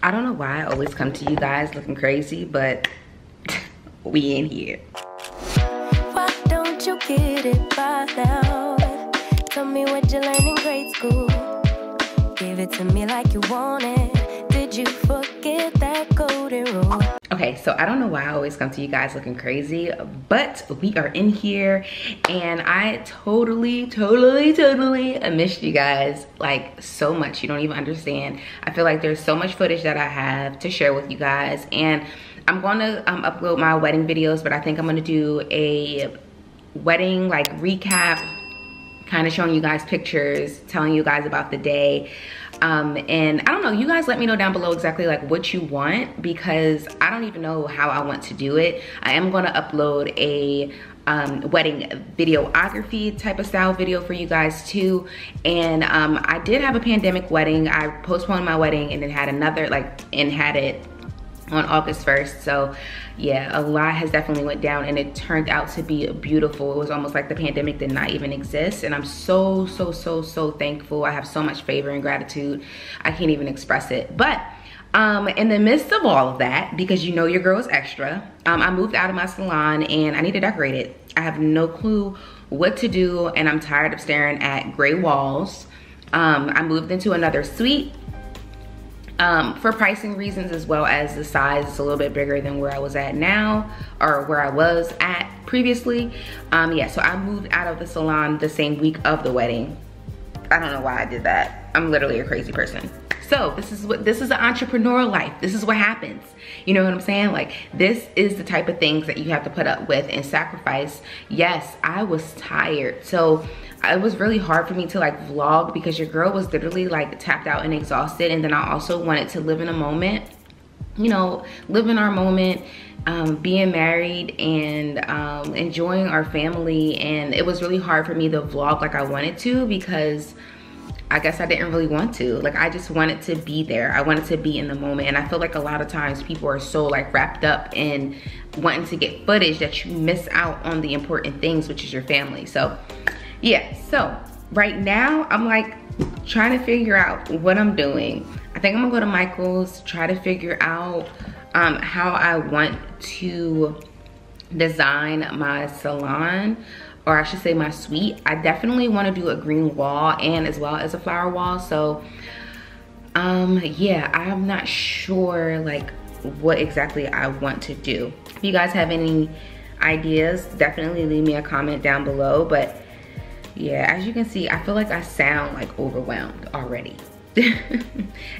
I don't know why I always come to you guys looking crazy, but we in here. Why don't you get it by now? Tell me what you learned in grade school. Give it to me like you want it. You forget that golden rule? Okay, so I don't know why I always come to you guys looking crazy, but we are in here and I totally, totally, totally missed you guys like so much. You don't even understand. I feel like there's so much footage that I have to share with you guys and I'm gonna um, upload my wedding videos, but I think I'm gonna do a wedding like recap, kind of showing you guys pictures, telling you guys about the day. Um, and I don't know, you guys let me know down below exactly like what you want because I don't even know how I want to do it. I am gonna upload a um, wedding videography type of style video for you guys too. And um, I did have a pandemic wedding. I postponed my wedding and then had another like, and had it on August 1st. So yeah, a lot has definitely went down and it turned out to be beautiful. It was almost like the pandemic did not even exist. And I'm so, so, so, so thankful. I have so much favor and gratitude. I can't even express it. But um, in the midst of all of that, because you know your girl is extra, um, I moved out of my salon and I need to decorate it. I have no clue what to do and I'm tired of staring at gray walls. Um, I moved into another suite um, for pricing reasons as well as the size it's a little bit bigger than where I was at now or where I was at previously. Um, yeah, so I moved out of the salon the same week of the wedding. I don't know why I did that. I'm literally a crazy person. So this is what this is an entrepreneurial life. This is what happens. You know what I'm saying? Like this is the type of things that you have to put up with and sacrifice. Yes, I was tired. So it was really hard for me to like vlog because your girl was literally like tapped out and exhausted and then I also wanted to live in a moment you know live in our moment um, being married and um, enjoying our family and it was really hard for me to vlog like I wanted to because I guess I didn't really want to. Like I just wanted to be there. I wanted to be in the moment. And I feel like a lot of times people are so like wrapped up in wanting to get footage that you miss out on the important things, which is your family. So yeah, so right now I'm like trying to figure out what I'm doing. I think I'm gonna go to Michael's, try to figure out um, how I want to design my salon or I should say my suite. I definitely wanna do a green wall and as well as a flower wall. So um, yeah, I'm not sure like what exactly I want to do. If you guys have any ideas, definitely leave me a comment down below. But yeah as you can see i feel like i sound like overwhelmed already.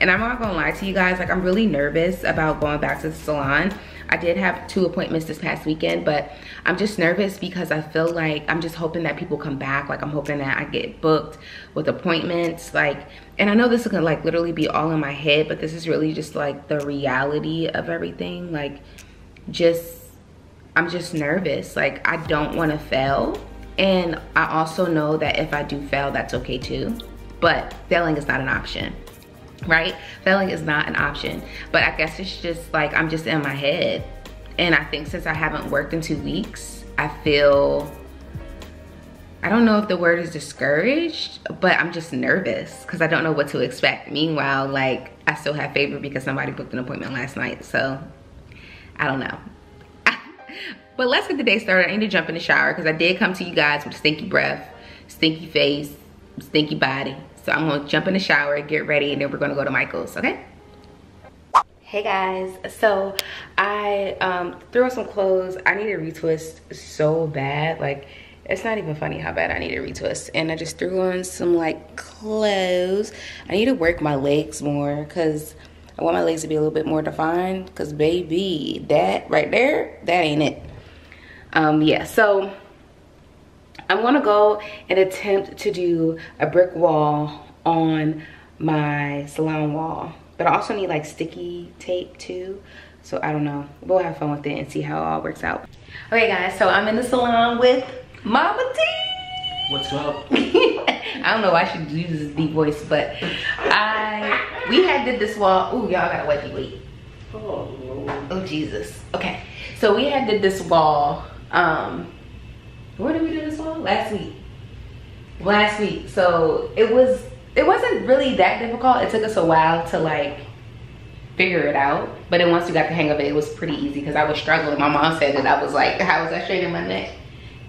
And i'm not gonna lie to you guys like i'm really nervous about going back to the salon. I did have two appointments this past weekend but i'm just nervous because i feel like i'm just hoping that people come back. Like i'm hoping that i get booked with appointments like and i know this is gonna like literally be all in my head but this is really just like the reality of everything. Like just i'm just nervous. Like i don't want to fail and I also know that if I do fail, that's okay too. But failing is not an option, right? Failing is not an option. But I guess it's just like, I'm just in my head. And I think since I haven't worked in two weeks, I feel, I don't know if the word is discouraged, but I'm just nervous because I don't know what to expect. Meanwhile, like I still have favor because somebody booked an appointment last night. So I don't know. But let's get the day started. I need to jump in the shower because I did come to you guys with stinky breath, stinky face, stinky body. So I'm gonna jump in the shower, get ready, and then we're gonna go to Michael's, okay? Hey guys, so I um, threw on some clothes. I need a retwist so bad. Like, it's not even funny how bad I need a retwist. And I just threw on some like clothes. I need to work my legs more because I want my legs to be a little bit more defined because baby, that right there, that ain't it um, yeah, so I'm gonna go and attempt to do a brick wall on my salon wall. But I also need like sticky tape too. So I don't know, we'll have fun with it and see how it all works out. Okay guys, so I'm in the salon with Mama T. What's up? I don't know why she uses this deep voice, but I, we had did this wall. Ooh, y'all gotta wait, wait. Oh, oh Jesus. Okay, so we had did this wall um, where did we do this wall? Last week. Last week. So it was, it wasn't really that difficult. It took us a while to like figure it out. But then once we got the hang of it, it was pretty easy because I was struggling. My mom said that I was like, how was I straightening my neck?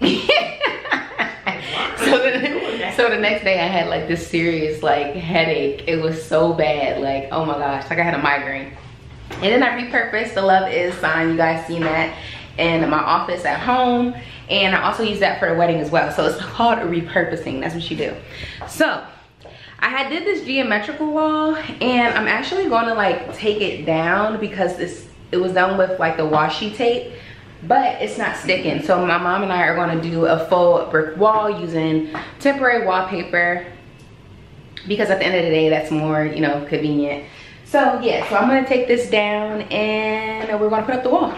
so, the, so the next day I had like this serious like headache. It was so bad. Like, oh my gosh, like I had a migraine. And then I repurposed the Love Is sign. You guys seen that in my office at home. And I also use that for the wedding as well. So it's called repurposing. That's what you do. So I had did this geometrical wall and I'm actually going to like take it down because this it was done with like the washi tape but it's not sticking. So my mom and I are gonna do a full brick wall using temporary wallpaper because at the end of the day, that's more, you know, convenient. So yeah, so I'm gonna take this down and we're gonna put up the wall.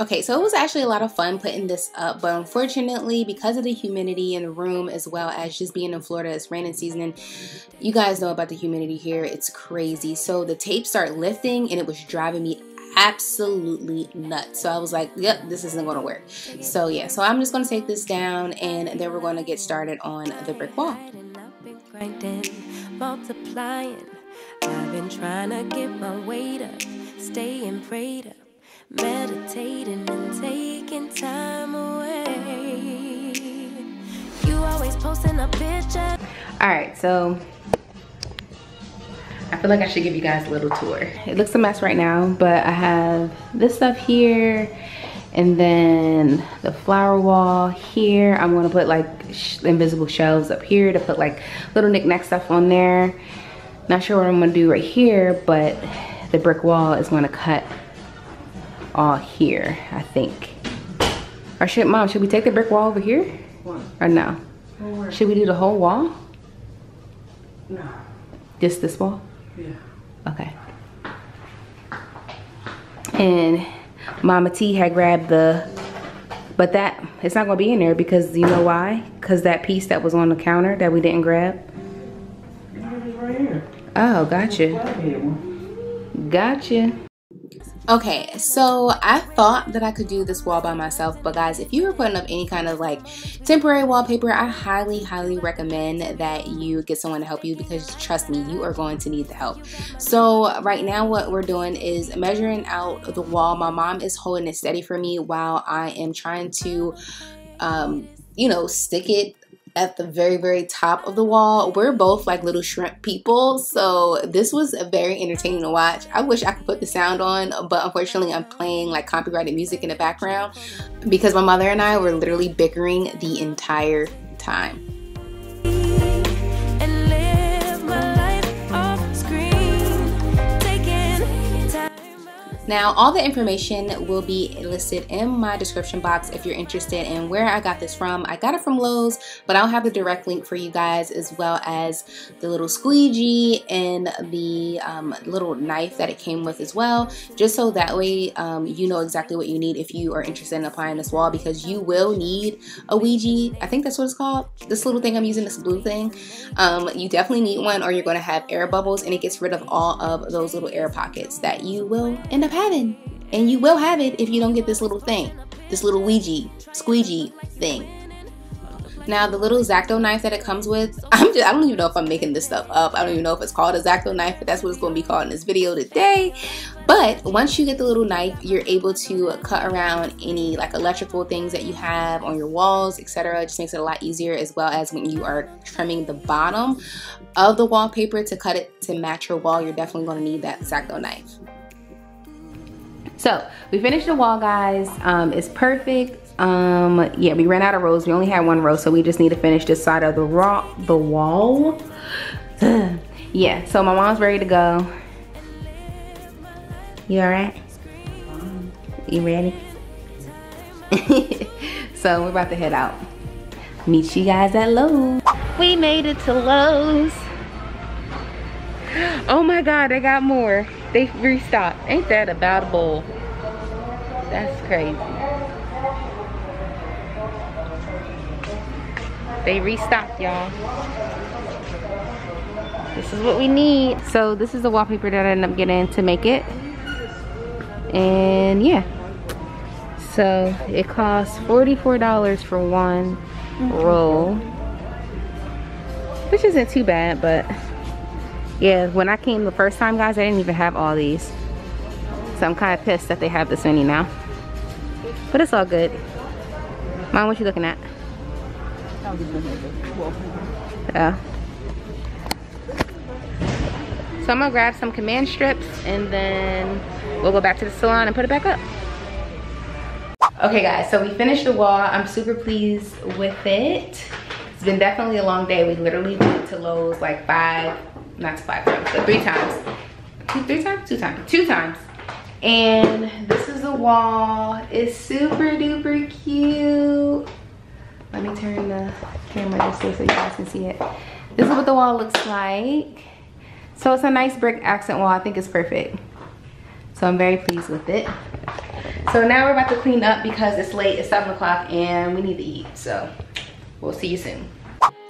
Okay, so it was actually a lot of fun putting this up, but unfortunately, because of the humidity in the room, as well as just being in Florida, it's raining season, and you guys know about the humidity here, it's crazy. So the tape started lifting, and it was driving me absolutely nuts. So I was like, yep, this isn't going to work. So yeah, so I'm just going to take this down, and then we're going to get started on the brick wall. Multiplying, I've been trying to get my weight up, staying prayed up meditating and taking time away. You always posting a picture. All right, so I feel like I should give you guys a little tour. It looks a mess right now, but I have this stuff here and then the flower wall here. I'm gonna put like invisible shelves up here to put like little knickknack stuff on there. Not sure what I'm gonna do right here, but the brick wall is gonna cut all here, I think. Or should, mom, should we take the brick wall over here? What? Or no? Should we do the whole wall? No. Just this wall? Yeah. Okay. And Mama T had grabbed the, but that, it's not gonna be in there because you know why? Because that piece that was on the counter that we didn't grab. Right here. Oh, gotcha. Gotcha. Okay, so I thought that I could do this wall by myself, but guys, if you are putting up any kind of like temporary wallpaper, I highly, highly recommend that you get someone to help you because trust me, you are going to need the help. So right now what we're doing is measuring out the wall. My mom is holding it steady for me while I am trying to um, you know, stick it at the very, very top of the wall. We're both like little shrimp people, so this was very entertaining to watch. I wish I could put the sound on, but unfortunately I'm playing like copyrighted music in the background because my mother and I were literally bickering the entire time. Now, all the information will be listed in my description box if you're interested in where I got this from. I got it from Lowe's, but I'll have the direct link for you guys as well as the little squeegee and the um, little knife that it came with as well, just so that way um, you know exactly what you need if you are interested in applying this wall because you will need a Ouija. I think that's what it's called. This little thing I'm using, this blue thing. Um, you definitely need one or you're going to have air bubbles and it gets rid of all of those little air pockets that you will end up having. And you will have it if you don't get this little thing, this little Ouija, squeegee thing. Now the little X-Acto knife that it comes with, I'm just, I don't even know if I'm making this stuff up. I don't even know if it's called a X-Acto knife, but that's what it's going to be called in this video today. But once you get the little knife, you're able to cut around any like electrical things that you have on your walls, etc. It just makes it a lot easier as well as when you are trimming the bottom of the wallpaper to cut it to match your wall, you're definitely going to need that X-Acto knife. So we finished the wall guys. Um, it's perfect. Um, yeah, we ran out of rows. We only had one row, so we just need to finish this side of the raw the wall. yeah, so my mom's ready to go. You alright? You ready? so we're about to head out. Meet you guys at Lowe's. We made it to Lowe's. Oh my God, I got more. They restocked. Ain't that about a bull? That's crazy. They restocked, y'all. This is what we need. So this is the wallpaper that I ended up getting to make it. And yeah. So it costs $44 for one mm-hmm. roll. Which isn't too bad, but Yeah, when I came the first time, guys, I didn't even have all these. So I'm kind of pissed that they have this many now. But it's all good. Mom, what you looking at? Yeah. So I'm gonna grab some command strips and then we'll go back to the salon and put it back up. Okay guys, so we finished the wall. I'm super pleased with it. It's been definitely a long day. We literally went to Lowe's like five, not five times, but three times. Two, three times? Two times. Two times. And this is the wall. It's super duper cute. Let me turn the camera just so you guys can see it. This is what the wall looks like. So it's a nice brick accent wall. I think it's perfect. So I'm very pleased with it. So now we're about to clean up because it's late, it's seven o'clock and we need to eat. So we'll see you soon.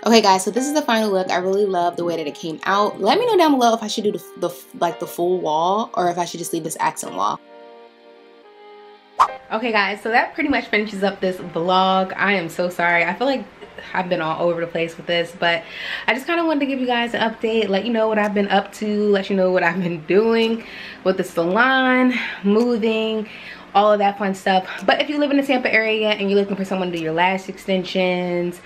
Okay guys, so this is the final look. I really love the way that it came out. Let me know down below if I should do the, the like the full wall or if I should just leave this accent wall. Okay guys, so that pretty much finishes up this vlog. I am so sorry. I feel like I've been all over the place with this, but I just kind of wanted to give you guys an update, let you know what I've been up to, let you know what I've been doing with the salon, moving, all of that fun stuff. But if you live in the Tampa area and you're looking for someone to do your lash extensions,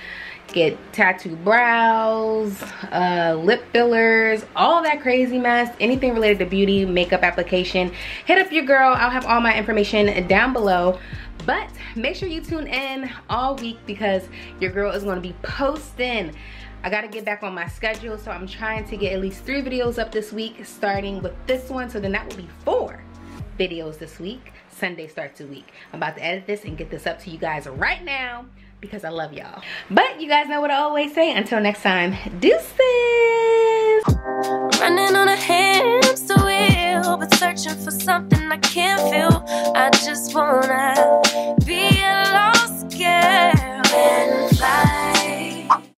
get tattoo brows, uh, lip fillers, all that crazy mess, anything related to beauty, makeup application, hit up your girl. I'll have all my information down below. But make sure you tune in all week because your girl is going to be posting. I got to get back on my schedule, so I'm trying to get at least three videos up this week, starting with this one. So then that will be four videos this week. Sunday starts a week. I'm about to edit this and get this up to you guys right now because I love y'all. But you guys know what I always say. Until next time, deuces. Running on a hamster wheel, but searching for something I can't feel. I just wanna be a lost girl and fly.